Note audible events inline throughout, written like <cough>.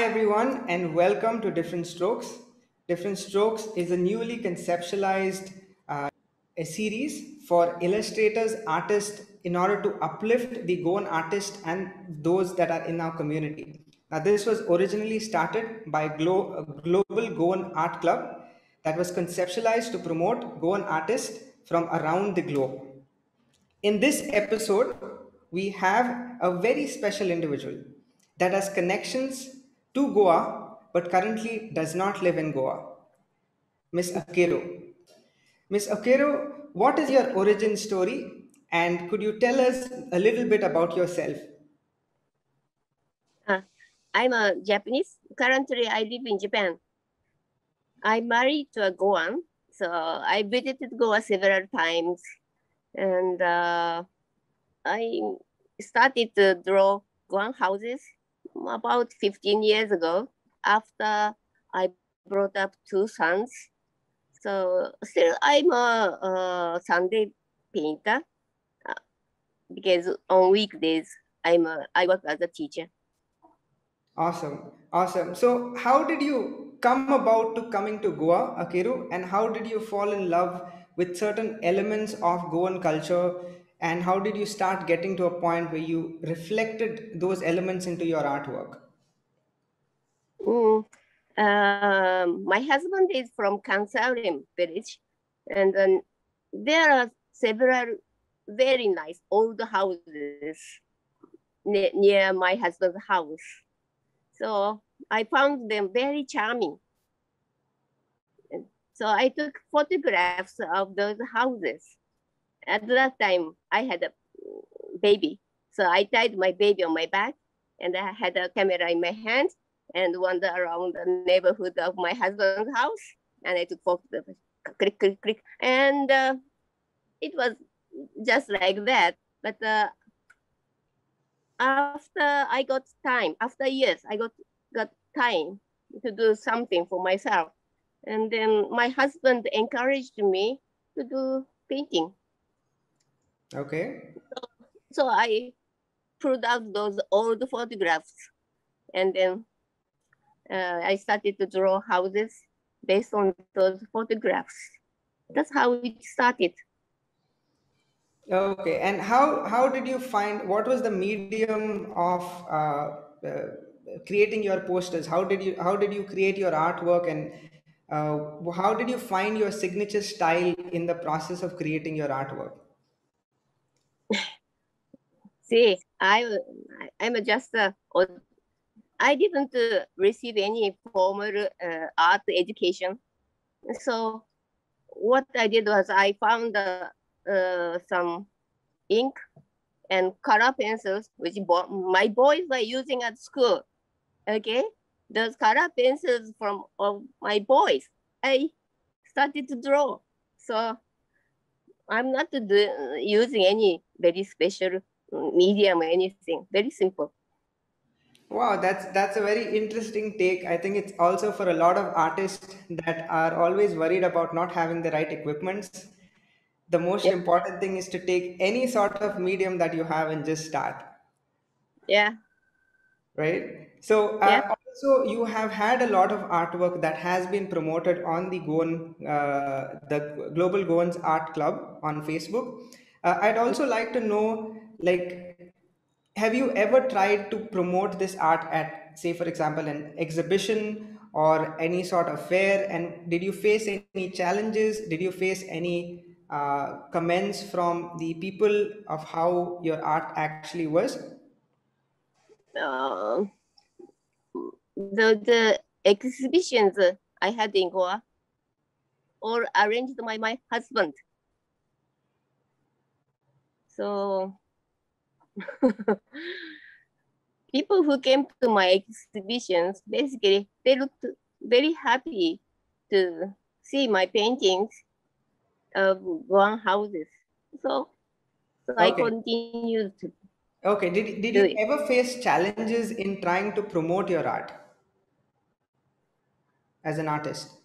Hi, everyone, and welcome to Different Strokes. Different Strokes is a newly conceptualized uh, a series for illustrators, artists, in order to uplift the Goan artists and those that are in our community. Now, this was originally started by Glo- Global Goan Art Club that was conceptualized to promote Goan artists from around the globe. In this episode, we have a very special individual that has connections to Goa but currently does not live in Goa. Miss Akeru. Miss Akeru, what is your origin story and could you tell us a little bit about yourself? Uh, I'm a Japanese. Currently, I live in Japan. I'm married to a Goan, so I visited Goa several times, and uh, I started to draw Goan houses about 15 years ago after I brought up two sons. So still I'm a, a Sunday painter uh, because on weekdays I'm a, I work as a teacher. Awesome. Awesome. So how did you come about to coming to Goa, Akeru, and how did you fall in love with certain elements of Goan culture and how did you start getting to a point where you reflected those elements into your artwork? Mm. Um, my husband is from Kansarim village, and then there are several very nice old houses ne- near my husband's house. So I found them very charming. So I took photographs of those houses. At that time, I had a baby. So I tied my baby on my back and I had a camera in my hand and wander around the neighborhood of my husband's house. And I took photos, click, click, click. And uh, it was just like that. But uh, after I got time, after years, I got, got time to do something for myself. And then my husband encouraged me to do painting. Okay. So I pulled out those old photographs and then uh, I started to draw houses based on those photographs. That's how it started. Okay. And how how did you find what was the medium of uh, uh, creating your posters? How did you how did you create your artwork and uh, how did you find your signature style in the process of creating your artwork? See, I I'm just uh, I didn't uh, receive any formal uh, art education, so what I did was I found uh, uh, some ink and color pencils, which bo- my boys were using at school. Okay, those color pencils from of my boys, I started to draw. So I'm not do, using any very special mm, medium or anything. Very simple. Wow, that's that's a very interesting take. I think it's also for a lot of artists that are always worried about not having the right equipments. The most Yep. important thing is to take any sort of medium that you have and just start, Yeah. right? So uh, Yeah. Also you have had a lot of artwork that has been promoted on the Goan, uh, the Global Goans Art Club on Facebook. Uh, I'd also like to know, like, have you ever tried to promote this art at say for example an exhibition or any sort of fair? And did you face any challenges? Did you face any uh, comments from the people of how your art actually was? Uh, the the exhibitions I had in Goa all arranged by my husband. So <laughs> people who came to my exhibitions basically they looked very happy to see my paintings of Goan houses. So so I okay continued to okay did, did you it. ever face challenges in trying to promote your art as an artist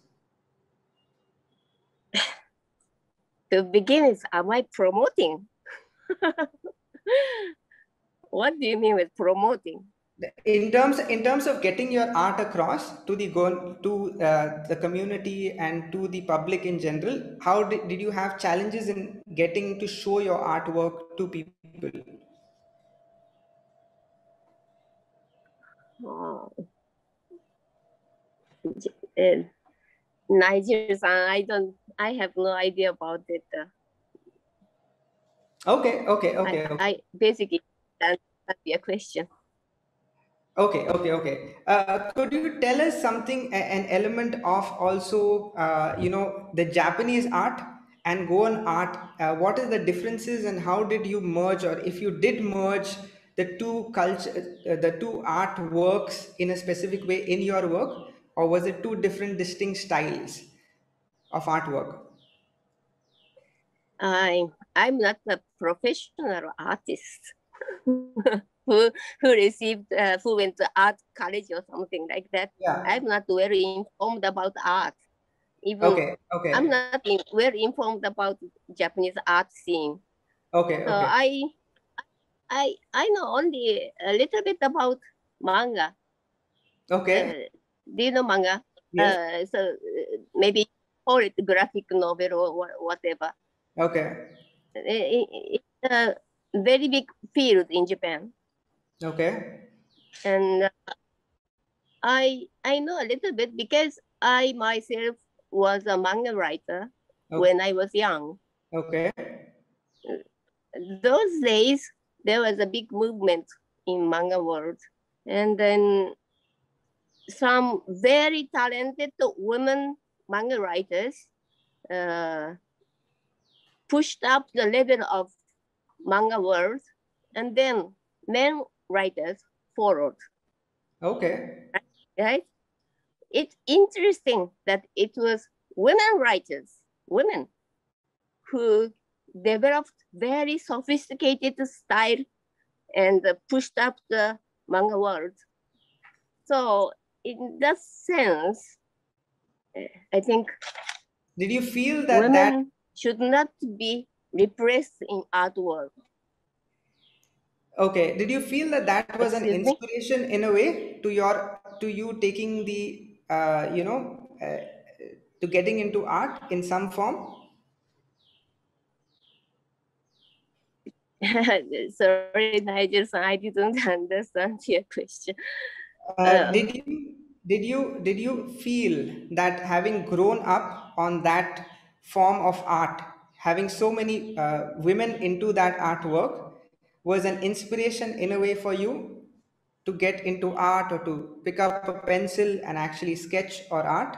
To begin with, am I promoting? <laughs> what do you mean with promoting? in terms in terms of getting your art across to the go to uh, the community and to the public in general how did, did you have challenges in getting to show your artwork to people Oh. Uh, Nigel, I don't, I have no idea about it. Uh, okay okay okay, I, okay. I basically answer your question. Okay, okay, okay. Uh, could you tell us something, an element of also, uh, you know, the Japanese art and Goan art? Uh, what is the differences and how did you merge, or if you did merge the two culture, uh, the two art works in a specific way in your work, or was it two different distinct styles of artwork? I, I'm not a professional artist <laughs> who, who received, uh, who went to art college or something like that. Yeah. I'm not very informed about art. Even Okay, okay, I'm not in, very informed about Japanese art scene. okay, So okay. I, I, I know only a little bit about manga. Okay, Uh, do you know manga? yes, Uh, so uh, maybe call it graphic novel or whatever. okay, I- i- It's a very big field in Japan, okay, and uh, I I know a little bit because I myself was a manga writer Okay. when I was young. okay, Those days there was a big movement in manga world, and then some very talented women manga writers uh, pushed up the level of manga world, and then men writers followed. okay. Right? It's interesting that it was women writers, women, who developed very sophisticated style and uh, pushed up the manga world. So in that sense, eh, I think Did you feel that women that should not be repressed in art world. Okay. Did you feel that that was an Excuse me? inspiration in a way to your to you taking the uh, you know uh, to getting into art in some form? <laughs> Sorry, Nigel, I didn't <laughs> understand your question. Uh, Uh, did you did you did you feel that having grown up on that form of art, having so many uh, women into that artwork, was an inspiration in a way for you to get into art or to pick up a pencil and actually sketch or art?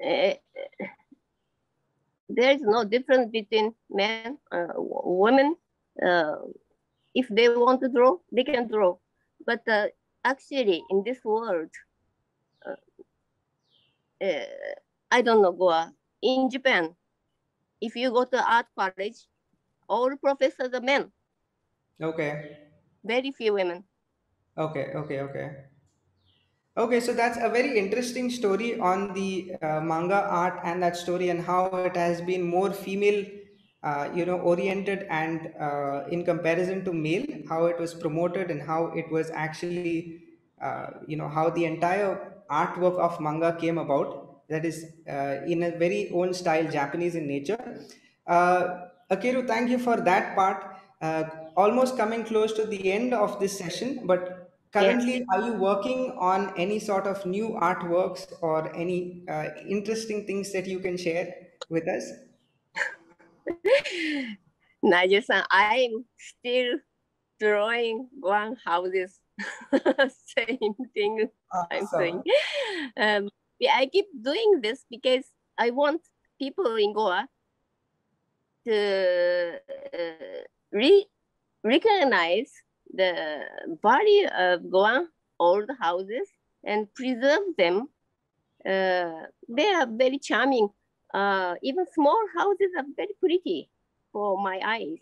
eh, there is no difference between men, uh, women. Uh, if they want to draw, they can draw. But uh, actually, in this world, uh, uh, I don't know, Goa. In Japan, if you go to art college, all professors are men, Okay. very few women. Okay, okay, okay. Okay, so that's a very interesting story on the uh, manga art and that story and how it has been more female, uh, you know, oriented and uh, in comparison to male, how it was promoted and how it was actually, uh, you know, how the entire artwork of manga came about. That is uh, in a very own style, Japanese in nature. Uh, Akeru, thank you for that part. Uh, almost coming close to the end of this session, but Yes. currently, are you working on any sort of new artworks or any uh, interesting things that you can share with us? <laughs> Naja-san, I'm still drawing one houses. <laughs> Same thing I'm saying. Um, yeah, I keep doing this because I want people in Goa to uh, re- recognize the value of Goa old houses and preserve them. Uh, they are very charming. Uh, even small houses are very pretty for my eyes.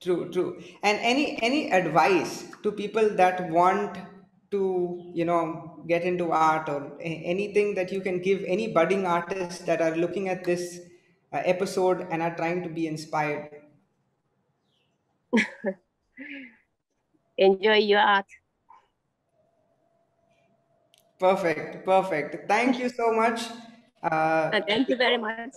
True, true. And any any advice to people that want to, you know, get into art or anything that you can give any budding artists that are looking at this uh, episode and are trying to be inspired? <laughs> Enjoy your art. Perfect, perfect. Thank you so much. Uh, Uh, thank you very much.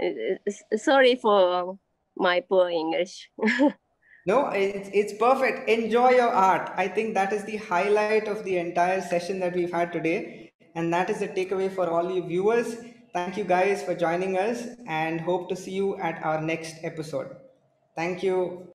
Uh, uh, Sorry for my poor English. <laughs> no, it's, it's perfect. Enjoy your art. I think that is the highlight of the entire session that we've had today. And that is the takeaway for all you viewers. Thank you guys for joining us and hope to see you at our next episode. Thank you.